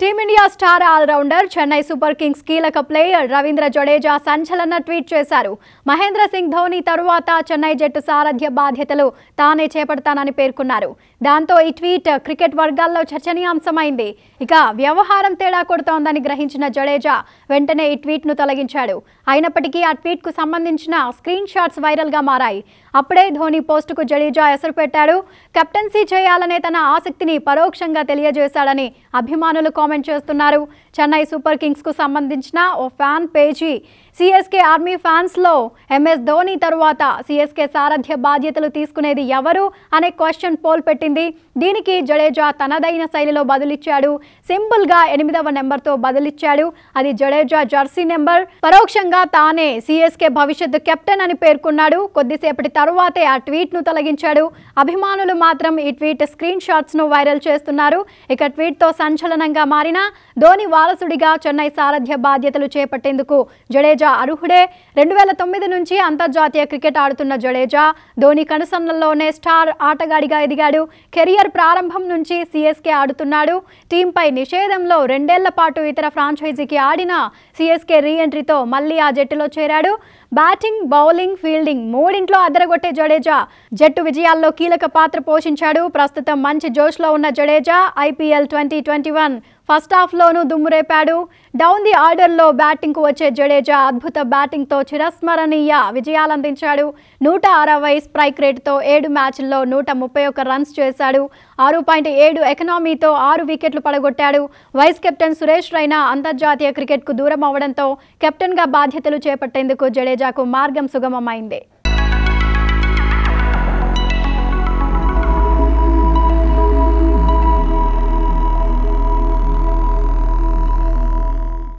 Team India star allrounder Chennai super kings కీలక player Ravindra Jadeja సంచలన tweet చేశారు. మహేంద్ర సింగ్ ధోని తరువాత చెన్నై జట్టు సారథ్య బాధ్యతలు తానే చేపడతానని పేర్కొన్నారు. దాంతో ఈ ట్వీట్ క్రికెట్ వర్గాల్లో చర్చనీయాంశమైంది. ఇక వ్యవహారం తేడా కొడుతోందని గ్రహించిన జడేజా వెంటనే ఈ ట్వీట్ను తొలగించాడు. అయినప్పటికీ ఆ ట్వీట్కు సంబంధించిన స్క్రీన్ షాట్స్ వైరల్గా మారాయి. అప్పుడే ధోని పోస్టుకు జడేజా ఎసరు పెట్టాడు కెప్టెన్సీ చేయాలనే తన ఆసక్తిని పరోక్షంగా తెలియజేశాడని అభిమానులు కామెంట్ చేస్తున్నారు. చెన్నై సూపర్ కింగ్స్కు సంబంధించిన ఓ ఫ్యాన్ పేజీ. సిఎస్కే ఆర్మీ ఫ్యాన్స్లో ఎంఎస్ ధోని తరువాత సిఎస్కే సారథ్య బాధ్యతలు తీసుకునేది ఎవరు అనే క్వశ్చన్ పోల్ పెట్టింది. దీనికి జడేజా తనదైన శైలిలో బదులిచ్చాడు. సింపుల్గా ఎనిమిదవ నెంబర్తో బదులిచ్చాడు. అది జడేజా జెర్సీ నెంబర్. పరోక్షంగా తానే సిఎస్కే భవిష్యత్తు కెప్టెన్ అని పేర్కొన్నాడు. కొద్దిసేపటి తరువాతే ఆ ట్వీట్ను తొలగించాడు. అభిమానులు మాత్రం ఈ ట్వీట్ స్క్రీన్ షాట్స్ను వైరల్ చేస్తున్నారు. ఇక ట్వీట్తో సంచలనంగా మారిన ధోని వారసుడిగా చెన్నై సారథ్య బాధ్యతలు చేపట్టేందుకు జడేజా అర్హుడే. రెండు వేల తొమ్మిది నుంచి అంతర్జాతీయ క్రికెట్ ఆడుతున్న జడేజా ధోని కనుసన్నల్లోనే స్టార్ ఆటగాడిగా ఎదిగాడు. కెరియర్ ప్రారంభం నుంచి సిఎస్కే ఆడుతున్నాడు. టీంపై నిషేధంలో రెండేళ్ళ పాటు ఇతర ఫ్రాంచైజీకి ఆడిన సిఎస్కే రీ మళ్ళీ ఆ జట్టులో చేరాడు. బ్యాటింగ్ బౌలింగ్ ఫీల్డింగ్ మూడింట్లో అదరగొట్టే జడేజా. జట్టు విజయాల్లో కీలక పాత్ర పోషించాడు. ప్రస్తుతం మంచి జోష్లో ఉన్న Jadeja IPL twenty twenty one first హాఫ్లోనూ దుమ్మురేపాడు. డౌన్ ది ఆర్డర్లో బ్యాటింగ్కు వచ్చే జడేజా అద్భుత బ్యాటింగ్తో చిరస్మరణీయ విజయాలందించాడు. నూట అరవై స్ట్రైక్ రేటుతో ఏడు మ్యాచ్ల్లో నూట ముప్పై ఒక్క రన్స్ చేశాడు. ఆరు పాయింట్ ఏడు ఎకనామీతో ఆరు వికెట్లు పడగొట్టాడు. వైస్ కెప్టెన్ సురేష్ రైనా అంతర్జాతీయ క్రికెట్కు దూరం అవడంతో కెప్టెన్గా బాధ్యతలు చేపట్టేందుకు జడేజాకు మార్గం సుగమమైంది.